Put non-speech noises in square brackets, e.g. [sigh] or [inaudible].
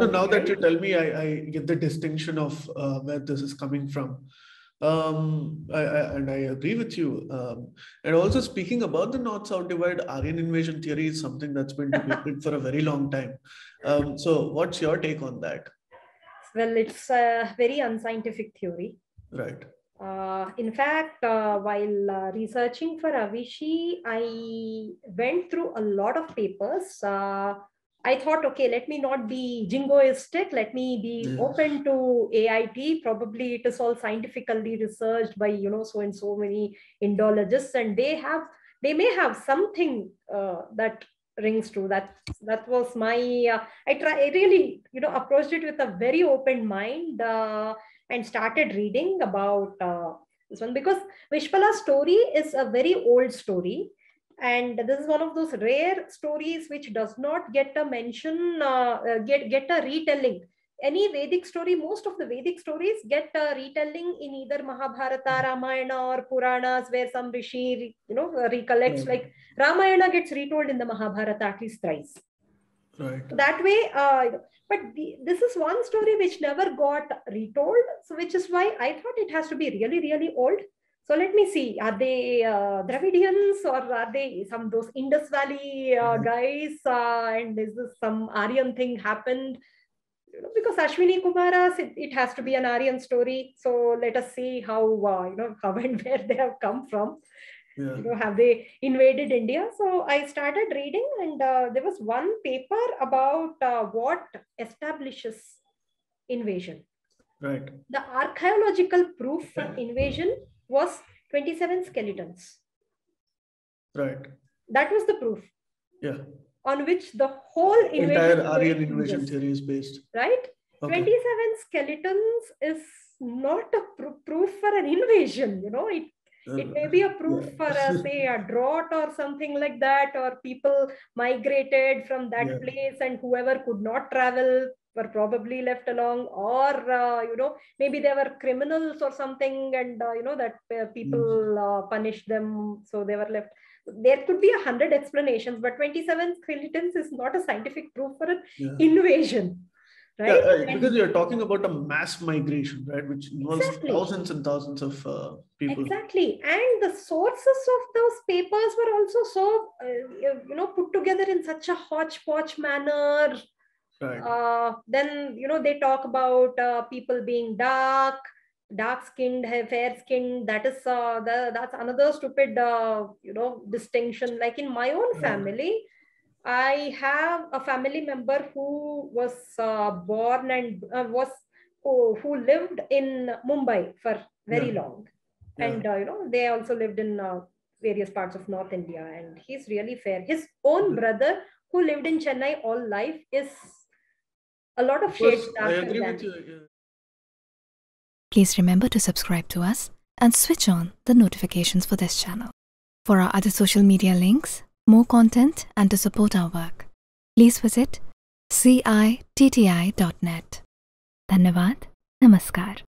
So now that you tell me, I, I get the distinction of uh, where this is coming from. Um, I, I, and I agree with you. Um, and also speaking about the North-South divide, Aryan invasion theory is something that's been debated for a very long time. Um, so what's your take on that? Well, it's a very unscientific theory. Right. Uh, in fact, uh, while uh, researching for Avishi, I went through a lot of papers. I thought, okay, let me not be jingoistic. Let me be Yeah. open to AIT. Probably it is all scientifically researched by you know so and so many Indologists, and they have they may have something uh, that rings true. That that was my. Uh, I try. I really you know approached it with a very open mind. Uh, and started reading about uh, this one because Vishpala's story is a very old story. And this is one of those rare stories which does not get a mention, uh, uh, get, get a retelling. Any Vedic story, most of the Vedic stories get a retelling in either Mahabharata, Ramayana, or Puranas, where some rishi, you know, recollects. Yeah. Like Ramayana gets retold in the Mahabharata at least thrice Right. that way uh, but the, this is one story which never got retold so which is why i thought it has to be really really old so let me see. Are they uh, dravidians or are they some those indus valley uh, Mhm. guys uh, and is this some aryan thing happened? You know, because ashwini kumaras it, it has to be an aryan story. So let us see how uh, you know [laughs] how and where they have come from. Yeah. you know have they invaded india? So i started reading and uh, there was one paper about uh, what establishes invasion. Right. the archaeological proof for invasion was 27 skeletons Right. that was the proof Yeah. on which the whole invasion Entire theory Aryan invasion theory is based. right Okay. 27 skeletons is not a pr- proof for an invasion you know it it may be a proof Yeah. for a, say a drought or something like that or people migrated from that Yeah. place and whoever could not travel were probably left along or uh, you know maybe they were criminals or something and uh, you know that uh, people uh, punished them so they were left there could be a hundred explanations but 27 skeletons is not a scientific proof for an Yeah. invasion right Yeah, uh, And- because you're talking about a mass migration, right? Which involves Exactly. thousands and thousands of uh, people. Exactly. And the sources of those papers were also so, uh, you know, put together in such a hodgepodge manner. Right. Uh, then, you know, they talk about uh, people being dark, dark skinned, fair skinned. That is, uh, the, that's another stupid, uh, you know, distinction. Like in my own Yeah. Family, I have a family member who was uh, born and uh, was who, who lived in Mumbai for very Yeah. long Yeah. and uh, you know they also lived in uh, various parts of north india and he's really fair his own Mhm. brother who lived in chennai all life is a lot of Of course, shades I darker agree than with you. yeah. Please remember to subscribe to us and switch on the notifications for this channel. For our other social media links, more content, and to support our work, please visit citti.net. Dhanyavad. Namaskar.